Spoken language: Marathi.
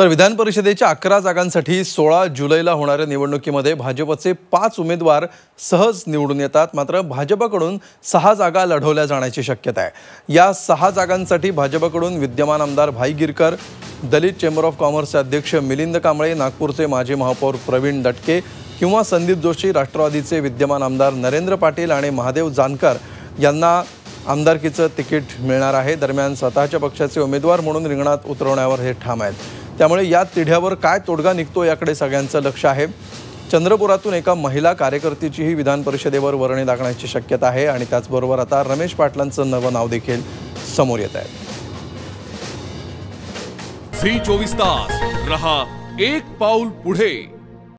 तर विधान परिषदेच्या अकरा जागांसाठी सोळा जुलैला होणाऱ्या निवडणुकीमध्ये भाजपचे पाच उमेदवार सहज निवडून येतात. मात्र भाजपकडून सहा जागा लढवल्या जाण्याची शक्यता आहे. या सहा जागांसाठी भाजपकडून विद्यमान आमदार भाई गिरकर दलित चेंबर ऑफ कॉमर्सचे अध्यक्ष मिलिंद कांबळे नागपूरचे माजी महापौर प्रवीण दटके किंवा संदीप जोशी राष्ट्रवादीचे विद्यमान आमदार नरेंद्र पाटील आणि महादेव जानकर यांना आमदारकीचं तिकीट मिळणार आहे. दरम्यान स्वतःच्या पक्षाचे उमेदवार म्हणून रिंगणात उतरवण्यावर हे ठाम आहेत. त्यामुळे या तिढ्यावर काय तोडगा निघतो याकडे सगळ्यांचं लक्ष आहे. चंद्रपुरातून एका महिला कार्यकर्तीचीही विधान परिषदेवर वर्णी लागण्याची शक्यता आहे आणि त्याचबरोबर आता रमेश पाटलांचं नवं नाव देखील समोर येत आहे. झी चोवीस तास रहा एक पाऊल पुढे.